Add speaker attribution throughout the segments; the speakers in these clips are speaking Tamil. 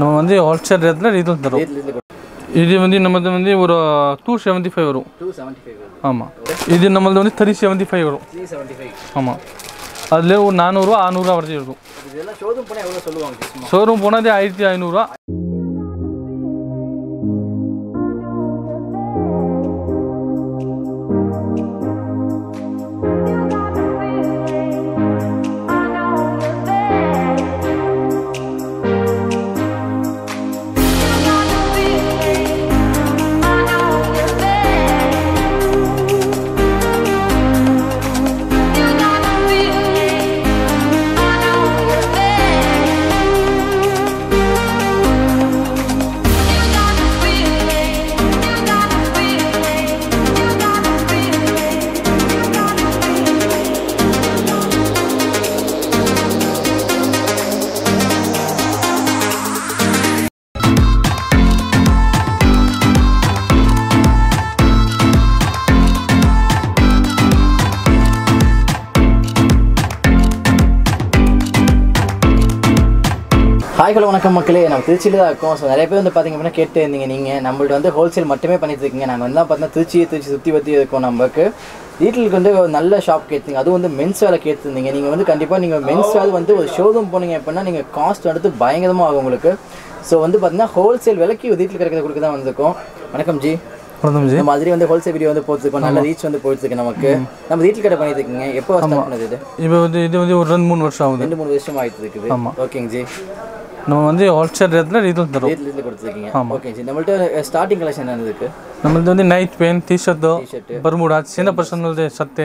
Speaker 1: நம்ம வந்து ஹோல்சேல் ரேட்டில் இதில் தரோம். இது வந்து நம்மது வந்து ஒரு டூ செவன்ட்டி ஃபைவ் வரும்.
Speaker 2: டூ செவன்ட்டி ஃபைவ்
Speaker 1: ஆமாம் இது நம்மளது வந்து த்ரீ செவன்ட்டி ஃபைவ் வரும்.
Speaker 2: த்ரீ செவன்ட்டி ஃபைவ்
Speaker 1: ஆமாம் அதில் ஒரு நானூறுரூவா அறநூறுவா வரைக்கும் இருக்கும்.
Speaker 2: இதெல்லாம் ஷோரூம் போனால் எவ்வளோ சொல்லுவாங்க? சும்மா.
Speaker 1: ஷோரூம் போனால் ஆயிரத்தி ஐநூறுரூவா
Speaker 2: ஹாய் ஹலோ வணக்கம் மக்களே. நம்ம திருச்சியில் தான் இருக்கோம். ஸோ நிறைய பேர் வந்து பார்த்தீங்க அப்படின்னா கேட்டு இருந்தீங்க நீங்கள் நம்மள்ட்ட வந்து ஹோல்சேல் மட்டுமே பண்ணிட்டு இருக்கீங்க. நாங்கள் வந்து பார்த்தீங்கன்னா திருச்சி திருச்சி சுற்றி பற்றி இருக்கோம் நமக்கு. வீட்டிலுக்கு வந்து ஒரு நல்ல ஷாப் கேட்டிங்க அதுவும் வந்து மென்ஸ் வேலை கேட்டிருந்தீங்க. நீங்கள் வந்து கண்டிப்பாக நீங்கள் மென்ஸ் வேலை வந்து ஒரு ஷோரூம் போனீங்க அப்படின்னா நீங்கள் காஸ்ட் வந்துட்டு பயங்கரமாக ஆகும் உங்களுக்கு. ஸோ வந்து பார்த்தீங்கன்னா ஹோல்சேல் விலைக்கு வீட்டில் கிடைக்கிறத கொடுக்க தான் வந்திருக்கோம். வணக்கம் ஜி.
Speaker 1: வணக்கம் ஜி.
Speaker 2: இந்த மாதிரி வந்து ஹோல்சேல் வீடியோ வந்து போட்டுருக்கோம். நல்ல ரீச் வந்து போயிட்டு இருக்கு நமக்கு நம்ம வீட்டில் கடை பண்ணிட்டு இருக்கீங்க. எப்போ ஸ்டார்ட் பண்ணது இது?
Speaker 1: இப்போ வந்து இது வந்து ஒரு ரெண்டு மூணு வருஷம் ஆகுது.
Speaker 2: ரெண்டு மூணு வருஷம் ஆயிட்டு இருக்குது. ஓகேங்க ஜி.
Speaker 1: நம்ம வந்து ஹோல்சேல் ரேட்டில் இதில் தரோம்
Speaker 2: ரேட்ல இருந்து கொடுத்துருக்கீங்க. ஓகே ஜி நம்மள்ட்ட ஸ்டார்டிங் கலெக்ஷன் என்ன இருக்கு?
Speaker 1: நம்மளது வந்து night pant t-shirt
Speaker 2: shirt
Speaker 1: bermuda சின்ன பசங்களது சட்டை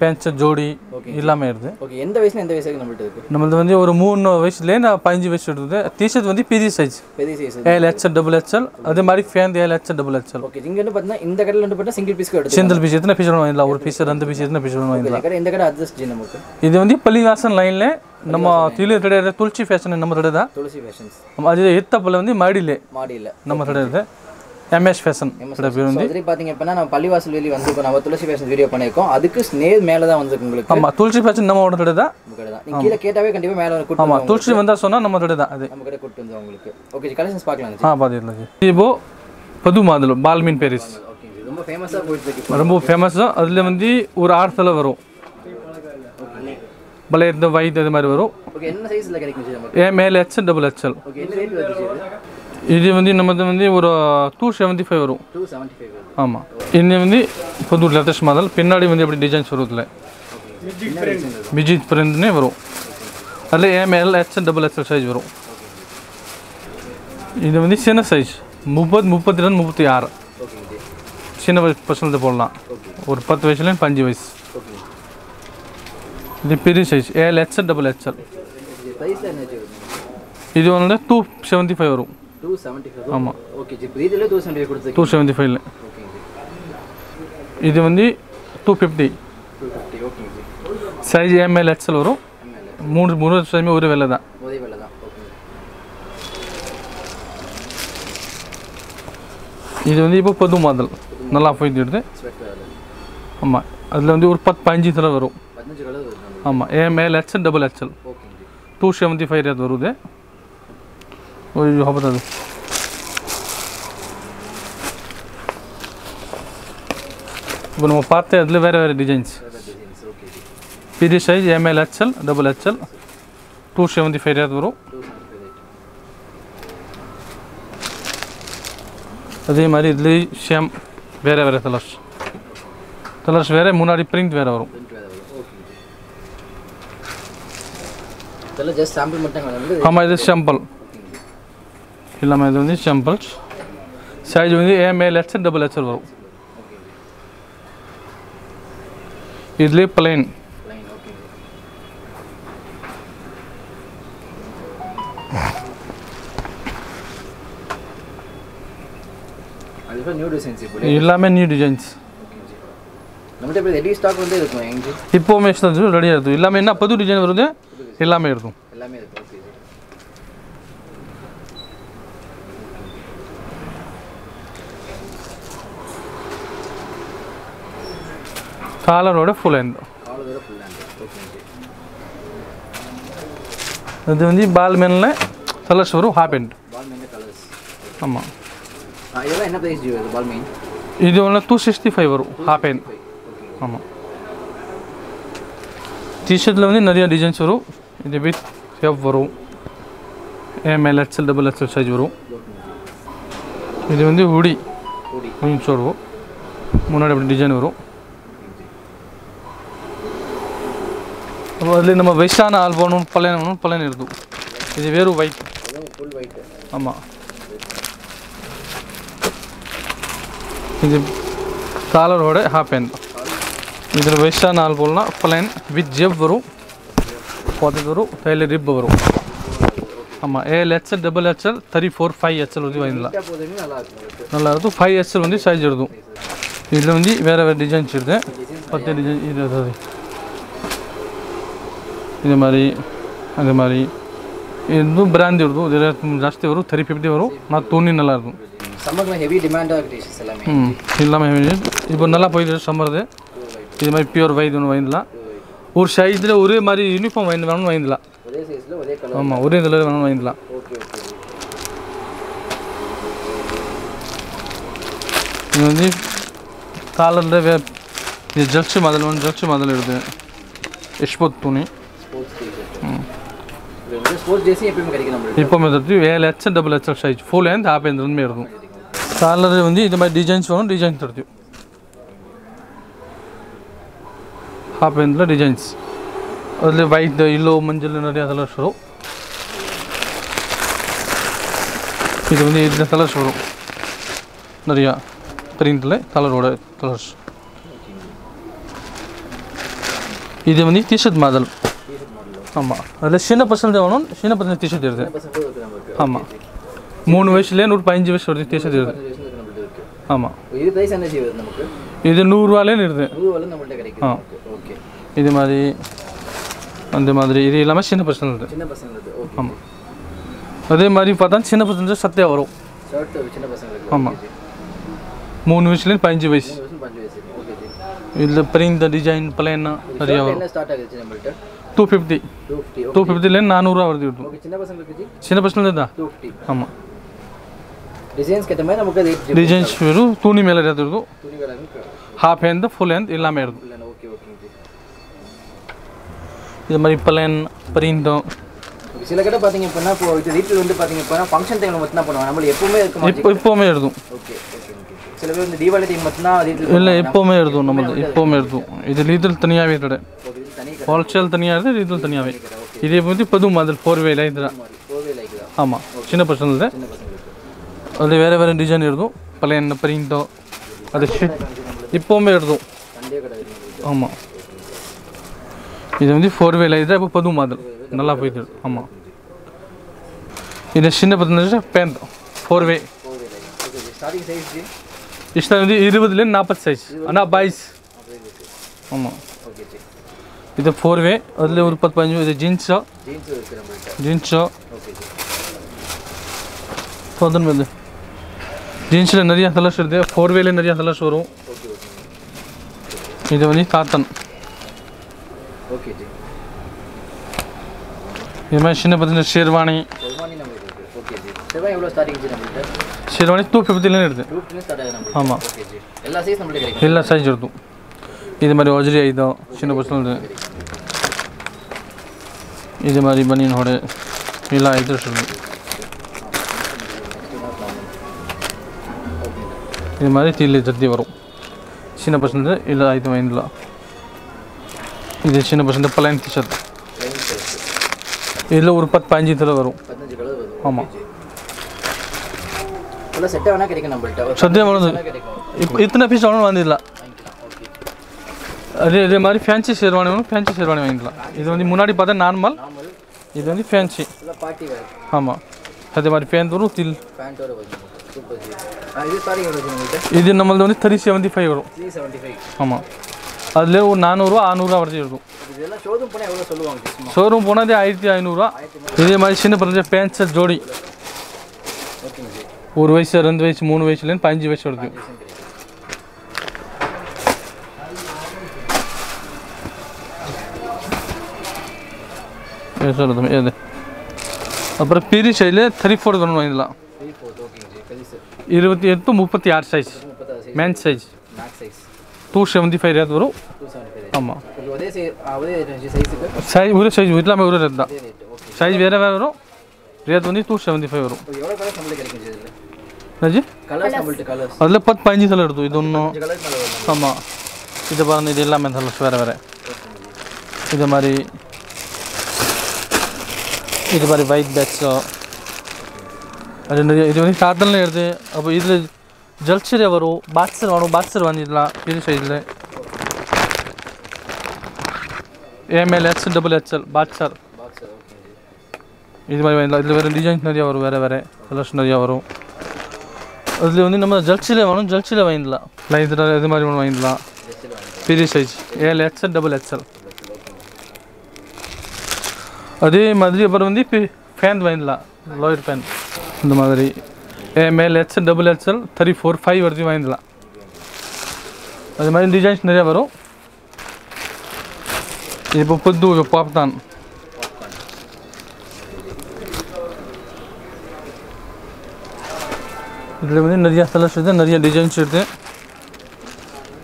Speaker 1: பேண்ட் ஜோடி எல்லாமே இருக்குது
Speaker 2: ஓகே எந்த வயசுல எந்த வயசுக்கு நம்மள்ட்ட இருக்கு
Speaker 1: நம்மளது வந்து ஒரு மூணு வயசுலேயே நான் பதினஞ்சு வயசு எடுத்தது டிஷர்ட் வந்து பெரிய சைஸ்
Speaker 2: பெரிய சைஸ்
Speaker 1: ஏழு ஹெச்எல் டபுள் ஹெச்எல் அதே மாதிரி ஃபேன் ஏழு ஹெச்எல் டபுள் ஹெச்எல்
Speaker 2: ஓகே இங்க வந்து பார்த்தீங்கன்னா இந்த கடையில் வந்து பார்த்தா சிங்கிள் பீஸ்க்கு எடுத்து
Speaker 1: சிந்தல் பீஸ் எத்தனை பீஸ் வேணும் இல்லை ஒரு பீஸ் ரெண்டு பீஸ் எத்தனை பீஸ் வேணும் இல்லை
Speaker 2: இந்த கடை அட்ஜஸ்ட் ஜி நமக்கு
Speaker 1: இது வந்து பள்ளிவாசன் லைனில் நம்ம திலு கிடையாது துளசி ஃபேஷன் நம்ம கிடையாது
Speaker 2: துளசி ஃபேஷன்ஸ்
Speaker 1: அது எத்தப்பல வந்து மடியிலே
Speaker 2: மாடியில்
Speaker 1: நம்ம கிடையாது எம்எஸ் ஃபேஷன் வந்து
Speaker 2: சரி பார்த்தீங்க அப்படின்னா நம்ம பள்ளிவாசல் வெளியே வந்து நம்ம துளசி ஃபேஷன் வீடியோ பண்ணியிருக்கோம். அதுக்கு நேர் மேலே தான் வந்திருக்கு உங்களுக்கு.
Speaker 1: ஆமாம் துளசி ஃபேஷன் நம்ம
Speaker 2: கடை தான் நீங்கள் கீழே கேட்டாவே கண்டிப்பாக மேலே வந்து கூட்டு
Speaker 1: ஆமாம் துளசி வந்தால் சொன்னால் நம்ம கிடையாது அது.
Speaker 2: நம்ம கடை கூட்டு வந்து உங்களுக்கு. ஓகே கலெக்ஷன்ஸ் பார்க்கலாம்
Speaker 1: ஆ பார்த்துக்கலாம் இப்போ பது மாதல் பால்மீன் பேரிஸ்
Speaker 2: ரொம்ப ஃபேமஸாக போயிட்டு
Speaker 1: ரொம்ப ஃபேமஸ் அதில் வந்து ஒரு ஆர்த்தில் வரும். பல இந்த ஒயிட் அது மாதிரி வரும்.
Speaker 2: ஓகே என்ன சைஸில் கிடைக்கும்
Speaker 1: ஏ மேலே ஹெச்எல் டபுள் ஹெச்எல்
Speaker 2: இது
Speaker 1: வந்து நம்மது வந்து ஒரு டூ செவன்ட்டி ஃபைவ் வரும்.
Speaker 2: டூ செவன்ட்டி ஃபைவ்
Speaker 1: ஆமாம் இது வந்து புது லேட்டஸ்ட் மாடல் பின்னாடி வந்து எப்படி டிசைன்ஸ் வரும் இதில் பிரிண்ட்னே வரும். அதில் A M L XL double XL size வரும். இது வந்து சின்ன சைஸ் முப்பது முப்பத்தி ரெண்டு முப்பத்தி ஆறு. சின்ன வயசு பசங்களுக்கு போடலாம். ஒரு பத்து வயசுலேருந்து பஞ்சு வயசு. இது பெரிய சைஸ் ஏஎல் ஹெச்எல் டபுள்
Speaker 2: வருது
Speaker 1: இது வந்து டூ செவன்ட்டி ஃபைவ் வரும்.
Speaker 2: செவன்ட்டி
Speaker 1: ஆமாம் ஃபைவ்ல இது வந்து
Speaker 2: two fifty size
Speaker 1: M L XL வரும். மூணு மூணு வருஷமே ஒரு வெள்ளை தான். இது வந்து இப்போ பொது மாதல் நல்லா போயிட்டு
Speaker 2: வருது
Speaker 1: ஆமாம் அதில் வந்து ஒரு பத்து பதினஞ்சு தடவை வரும். ஆமாம் A M L XL
Speaker 2: double XL
Speaker 1: two seventy five அது வருது. ওই হবে তাদের இப்போ நம்ம பார்த்து அதில் வேறு வேறு டிசைன்ஸ் பெரிய size M L XL double XL two
Speaker 2: seventy five rate வரும்
Speaker 1: அதே மாதிரி இதுலேயே ஷேம் வேறு வேறு கலர்ஸ் கலர்ஸ் வேறு முன்னாடி பிரிண்ட் வேறு வரும் ஆமாம் இது சாம்பிள் இல்லாமல் இது வந்து சாம்பிள்ஸ் சைஸ் வந்து M L XL double XL வரும் இதுலேயே பிளைன்
Speaker 2: லைன் ஓகேங்க அதுக்கப்புறம் நியூ டிசைன்ஸ் இப்போ
Speaker 1: எல்லாமே நியூ டிசைன்ஸ்
Speaker 2: நம்மகிட்ட இப்போ ரெடி ஸ்டாக் வந்து இருக்கும் எங்க ஜி
Speaker 1: இப்போவுமே ரெடியாக இருக்கும் எல்லாமே என்ன புது டிசைன் வருது எல்லாமே இருக்கும்
Speaker 2: எல்லாமே இருக்கு ஓகே ஜி
Speaker 1: காலரோட ஃபுல் ஹேண்ட் இது வந்து பால் மேனில் கலர்ஸ் வரும் ஹாப் ஹேண்ட் ஆமாம் இது ஒன்று டூ சிக்ஸ்டி ஃபைவ் வரும் ஹாஃப் ஹேண்ட் ஆமாம் டிஷர்ட்டில் வந்து நிறைய டிசைன்ஸ் வரும். இது வித் எஃப் வரும். M L XL double XL size வரும். இது வந்து உடி மீன்ஸ் வரும். முன்னாடி அப்படி டிசைன் வரும். அதில் நம்ம பெஸ்ட்டான ஆள் போகணும் பழையணும் பழையன் இருக்கும்
Speaker 2: இது வேறு ஒயிட்
Speaker 1: ஆமாம் இது காலரோட ஹாஃப் ஹேண்ட் இதில் பெஸ்ட்டான ஆள் பழையன் வித் ஜெப் வரும் பார்த்துட்டு வரும் கையில் ரிப் வரும் ஆமாம் A XL double XL three four five XL வந்து வாங்கிடலாம்
Speaker 2: நல்லா இருக்கும்
Speaker 1: ஃபைவ் ஹெச்எல் வந்து சைஸ் எடுக்கும் இதில் வந்து வேறு வேறு டிசைன்ஸ் இருக்குது பத்து டிசைன் இது இது மாதிரி அது மாதிரி. இதுவும் பிராந்தி வருது. இது ஜாஸ்தி வரும். த்ரீ ஃபிஃப்டி வரும். நான் தூணி நல்லா இருக்கும்
Speaker 2: சம்மருக்கு டிமாண்டாக இருக்குது எல்லாமே.
Speaker 1: ம். எல்லாமே ஹெவி இப்போ நல்லா போயிட்டு சம்மருது இது. மாதிரி பியூர் வைத் ஒன்று வாங்கிடலாம் ஒரு சைஸில் ஒரே மாதிரி யூனிஃபார்ம் வாங்கி வேணும்னு வாங்கிடலாம் ஆமாம் ஒரே இதில் வேணும்னு வாங்கிடலாம் இது வந்து காலரில் வே இது ஜல்ச்சு மதல் வந்து ஜல்ச்சு மதல் இருக்குது யஷ்பத் துணி.
Speaker 2: இது வந்து ஸ்போர்ட்ஸ் ஜெர்சி எப்பயுமே கிடைக்கும் நம்மளுக்கு
Speaker 1: இப்போ மெதத்து ஏழு XL double XL size full hand half hand ரெண்டுமே இருக்கும் காலர் வந்து இது மாதிரி டிசைன்ஸ் வரும் டிசைன் தருது ஹாஃப் ஹேண்டில் டிசைன்ஸ் அதில் ஒயிட் இல்லோ மஞ்சள் நிறைய கலர்ஸ் வரும் இது வந்து இந்த கலர்ஸ் வரும் நிறையா பிரிண்டில் கலரோட கலர்ஸ் இது வந்து டிஷர்ட் மாடல்
Speaker 2: டிஷர்ட் மாடல்
Speaker 1: ஆமாம் அதில் சின்ன பசங்க வேணும் சின்ன பசங்க டிஷர்ட் இருக்குது
Speaker 2: பசங்க
Speaker 1: ஆமாம் மூணு வயசுலேயே நூறு பதினஞ்சு வயசு வரைக்கும் டிஷர்ட் இருக்குது ஆமாம்
Speaker 2: இது பிரைஸ் என்ன செய்வது நமக்கு?
Speaker 1: இது நூறுரூவாலேன்னு இருக்குது
Speaker 2: நூறு வரல நம்மள்ட்ட கிடைக்கும்
Speaker 1: ஆ.
Speaker 2: ஓகே
Speaker 1: இது மாதிரி அந்த மாதிரி இது எல்லாமே சின்ன பசங்களுக்கு
Speaker 2: ஓகே
Speaker 1: ஆமாம் அதே மாதிரி பார்த்தா சின்ன பசங்க சத்தியா வரும்.
Speaker 2: ஷர்ட் சின்ன பசங்களுக்கு
Speaker 1: ஆமாம் மூணு வயசுலேருந்து பதினஞ்சு வயசு. இதில் பிரிந்த டிசைன் பிளைனா நிறையா வரும். Two fifty
Speaker 2: two fifty
Speaker 1: two ஃபிஃப்டிலேருந்து நானூறுரூவா வருது இருக்கும்
Speaker 2: ஓகே சின்ன பசங்களுக்கு ஜி
Speaker 1: சின்ன பசங்களுக்கு தான்
Speaker 2: டூ ஃபிஃப்டி
Speaker 1: ஆமாம்
Speaker 2: டிசைன்ஸ்க்கு ஏற்ற மாதிரி நமக்கு ரேட்
Speaker 1: டிசைன்ஸ் வரும் துணி மேலே இருக்கும்
Speaker 2: துணி வேலை
Speaker 1: ஹாஃப் ஹேண்ட் ஃபுல் ஹேண்ட் எல்லாமே இருக்கும்
Speaker 2: இல்லை ஓகே ஓகே ஜி
Speaker 1: இது மாதிரி பிளைன் பிரிந்தோம்
Speaker 2: Okay, சில கடை பார்த்தீங்க அப்படின்னா இப்போ இது வீட்டில் வந்து பார்த்தீங்க அப்படின்னா ஃபங்க்ஷன் டைமில் மட்டும் தான் பண்ணுவாங்க. நம்ம எப்பவுமே இருக்க
Speaker 1: இப்போ
Speaker 2: மாட்டேங்குது.
Speaker 1: இப்போவுமே எழுதும்
Speaker 2: ஓகே ஓகே ஓகே சில பேர் வந்து தீபாவளி டைம் மட்டும் தான் வீட்டில்
Speaker 1: இல்லை எப்போவுமே எழுதும் நம்மளது. எப்போவுமே எழுதும் இது இதில் தனியாகவே கடை ஹோல்சேல் தனியாக இருக்குது இதில் தனியாகவே இதே வந்து பொது மாதிரி ஃபோர் வேல இதில்
Speaker 2: மாதிரி கோவில் லைக் தான்
Speaker 1: ஆமாம் சின்ன பசங்க
Speaker 2: சின்ன பசங்களுக்கு.
Speaker 1: அதில் வேறு வேறு டிசைன் எழுதும் பழைய பிரிண்டோ அது ஷிட் இப்போவுமே எழுதும்
Speaker 2: சண்டே கடை இருக்கு. உங்களுக்கு.
Speaker 1: ஆமாம் இது வந்து ஃபோர் வேல இது இப்போ பொது மாதிரி நல்லா போயிட்டு ஆமாம் இது சின்ன பசங்க பேண்ட் ஃபோர் வே இஷ்டம் வந்து இருபதுலேருந்து நாற்பது சைஸ் ஆனால் பாய்ஸ் ஆமாம்
Speaker 2: ஓகே
Speaker 1: இது ஃபோர் வே அதில் ஒரு பத்து பதினஞ்சு இது ஜீன்ஸோ
Speaker 2: ஜீன்ஸ்
Speaker 1: போதும் இது ஜீன்ஸில் நிறைய கலர்ஸ் இருக்குது ஃபோர் வேல நிறைய கலர்ஸ் வரும். இது வந்து காட்டன் இது மாதிரி சின்ன பசங்க ஷேர்வானி. ஷேர்வானி டூ ஃபிஃப்டிலேருந்து இருக்குது ஆமாம்
Speaker 2: எல்லா சைஸ் நம்மள்ட்ட கிடைக்கும்
Speaker 1: ಎಲ್ಲ ಸೈಜ್ ಇರ್ತು ಇದು மாதிரி ಒಜರಿ ಐದು ಚಿನ್ನ ಬಸ್ಸಲ್ಲಿ ಇದು மாதிரி ಬನೀನ್ ಹೊಡೆ ಇಲ್ಲ ಐದು ಇರ್ತದೆ இது மாதிரி தீலி ஜத்தி வரும் சின்ன பசங்க இல்லை ஐந்து வயதில் இது சின்ன பசங்க பழைய டிஷர்ட்
Speaker 2: லைன் சைஸ்
Speaker 1: இதில் ஒரு பத்து பதினஞ்சு இதில் வரும்
Speaker 2: பதினஞ்சு கலர் வரும்
Speaker 1: ஆமாம்
Speaker 2: ஃபுல்லாக செட்டாக வேணால் கிடைக்கும் நம்மள்ட்ட ஒரு
Speaker 1: சத்தியம் வருது
Speaker 2: வேணா கிடைக்கும்
Speaker 1: இப்போ இத்தனை பீஸ் வேணும் வந்துடல
Speaker 2: வாங்கிக்கலாம் ஓகே
Speaker 1: அதே இதே மாதிரி ஃபேன்சி ஷேர்வானி வேணும் ஃபேன்சி ஷேர்வானி வாங்கிக்கலாம். இது வந்து முன்னாடி பார்த்தா நார்மல் இது வந்து ஃபேன்சி ஆமாம் அதே மாதிரி பேண்ட் வரும் தில்.
Speaker 2: இது
Speaker 1: நம்மளது வந்து த்ரீ செவன்ட்டி ஃபைவ் வரும் ஆமாம் அதில் ஒரு நானூறுரூவா ஆறுநூறுவா வரைக்கும் இருக்கும்.
Speaker 2: ஷோரூம் போனால்
Speaker 1: ஆயிரத்தி ஐநூறுரூவா இதே மாதிரி சின்ன பிறந்த பேண்ட் ஷர்ட் ஜோடி. ஒரு வயசு ரெண்டு வயசு மூணு வயசுலேருந்து பதினஞ்சு வயசு வரைக்கும்.
Speaker 2: டிசைன் கிடைக்கும்
Speaker 1: சொல்கிறது இது அப்புறம் பீரி சைடில் த்ரீ ஃபோர் ஒன்று வாங்கிடலாம்
Speaker 2: த்ரீ ஃபோர்த் ஓகேங்க ஜி கதிசு
Speaker 1: இருபத்தி எட்டு முப்பத்தி ஆறு சைஸ்
Speaker 2: முப்பத்தாறு size
Speaker 1: man size
Speaker 2: max size
Speaker 1: two seventy five rate வரும்
Speaker 2: டூ செவன்ட்டி ஃபைவ்
Speaker 1: ஆமாம்
Speaker 2: உங்களுக்கு ஒரே சை ஒரே சைஸுக்கு
Speaker 1: சைஸ் ஒரு சைஸ் எல்லாமே ஒரு ரேட் தான்
Speaker 2: அதே ரேட்டு ஓகே
Speaker 1: சைஸ் வேறு வேறு வரும் ரேட் வந்து டூ செவன்ட்டி ஃபைவ் வரும்
Speaker 2: இப்போ எவ்வளோ கலர்ஸ் நம்மளுக்கு கிடைக்கும் இதில்
Speaker 1: என்னஜி
Speaker 2: கலர்ஸ் நம்மள்ட்ட கலர்ஸ்
Speaker 1: அதில் பத்து பதினஞ்சு சலம் எடுத்து இது ஒன்றும்
Speaker 2: அஞ்சு கலர்ஸ் மேலே வரும்
Speaker 1: ஆமாம் இது பாருங்க இது எல்லாமே கலர்ஸ் வேறு வேறு இது மாதிரி இது மாதிரி ஒயிட் பேட்ஸோ அது நிறைய இது வந்து காட்டன்ல எடுத்து அப்போ இதில் ஜல்சரே வரும். பாக்ஸர் வரும் பாக்ஸர் வாங்கிடலாம். இது சைடில் A M L X double
Speaker 2: XL boxer box
Speaker 1: இது மாதிரி வாங்கிடலாம். இதில் வேறு டிசைன்ஸ் நிறையா வரும். வேறு வேறு கலர்ஸ் நிறையா வரும். அதில் வந்து நம்ம ஜல்சியில் வேணும் ஜல்சியில் வாங்கிடலாம். லைன் இது மாதிரி ஒன்று வாங்கிடலாம். பெரிய சைஸ் ஏழு எக்ஸ்எல் டபுள் எக்ஸ்எல் அதே மாதிரி அப்புறம் வந்து இப்போ ஃபேன் வாங்கிடலாம் லோயர் ஃபேன் இந்த மாதிரி A M L XL double XL three four five வரைக்கும் வாங்கிடலாம் அது மாதிரி டிசைன்ஸ் நிறையா வரும் இப்போ புது பாப்தான் இதில் வந்து நிறைய கலர்ஸ் இருக்குது நிறைய டிசைன்ஸ் இருக்குது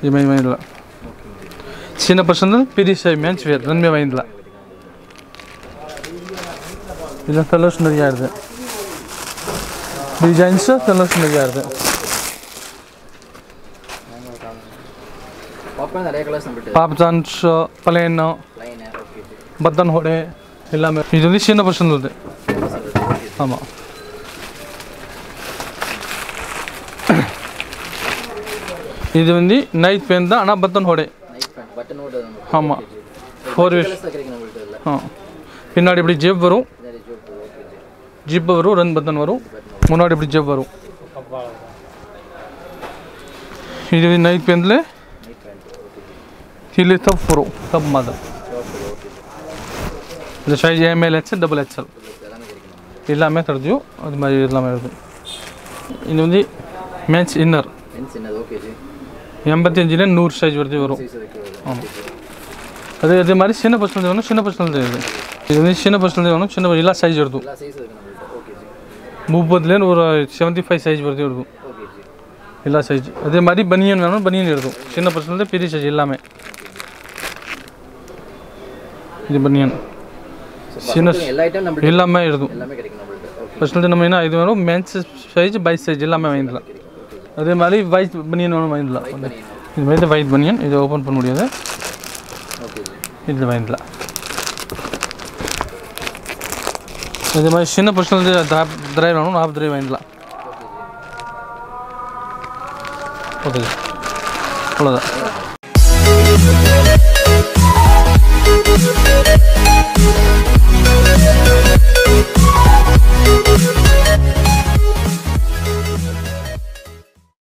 Speaker 1: இது மாதிரி வாங்கிடலாம் சின்ன பசங்க பெரிய சைஸ் மேட்ச் வேர் ரெண்டுமே வாங்கிடலாம் இருக்குது
Speaker 2: பாப்கார்ன் நிறைய கலர்ஸ் நம்மள்ட்ட
Speaker 1: பாப்சான்ஸ் பலேனோ
Speaker 2: லைனு ஓகே
Speaker 1: பத்தன் ஹோடே எல்லாமே இது வந்து சின்ன பசங்க இது ஆமாம் இது வந்து நைட் பேன் தான் ஆனால் பத்தன் ஹோடே
Speaker 2: பேண்ட்
Speaker 1: ஆமாம் ஃபோர் வீஸ் ஆ பின்னாடி இப்படி ஜேப் வரும்
Speaker 2: ஜிப்
Speaker 1: வரும் ரெண்டு பத்தன் வரும் முன்னாடி இப்படி ஜிப் வரும் இது நைட் பேந்தில்
Speaker 2: நைட் பேண்ட் ஓகே
Speaker 1: ಇಲ್ಲಿ ತಪ್ಪು வரும் தப்பு மாதிரி இந்த size ML HL double HL
Speaker 2: எல்லாமே கிடைக்கும் நம்மள்ட்ட
Speaker 1: எல்லாமே தடுதியும் அது மாதிரி எல்லாமே இருக்கும் இது வந்து மேட்ச் இன்னர்
Speaker 2: பென்ஸ் என்னது ஓகே ஜி
Speaker 1: எண்பத்தி அஞ்சுல நூறு சைஸ் வரைக்கும் வரும்
Speaker 2: சைஸ் இருக்கு
Speaker 1: ஆமாம் அது அதே மாதிரி சின்ன பசங்க வேணும் சின்ன பசங்க இது இது வந்து சின்ன பசங்க வேணும் சின்ன எல்லா சைஸ்
Speaker 2: ஜி
Speaker 1: முப்பதுலேருந்து ஒரு செவன்ட்டி ஃபைவ் சைஸ் வரைக்கும் எடுக்கும் எல்லா சைஸ் அதே மாதிரி பனியன் வேணும் பனியன் எடுக்கும் சின்ன பசங்க பெரிய சைஸ் எல்லாமே. இது பனியன் சின்ன எல்லாமே எடுக்கும் ஃபஸ்ட்டு நம்ம என்ன இது வேணும்? மென்ஸ் சைஸ் பைஸ் சைஸ் எல்லாமே வாங்கிடலாம் அதே மாதிரி ஒயிட் பனியன் வேணும் வாங்கிடலாம் இது மாதிரி ஒயிட் பனியன் இதை ஓப்பன் பண்ண முடியாது. இதில் வாங்கிடலாம் இதே மாதிரி சின்ன பசங்க திரை வேணும் நாற்பது திரை வாங்கிடலாம். ஓகே அவ்வளோதான்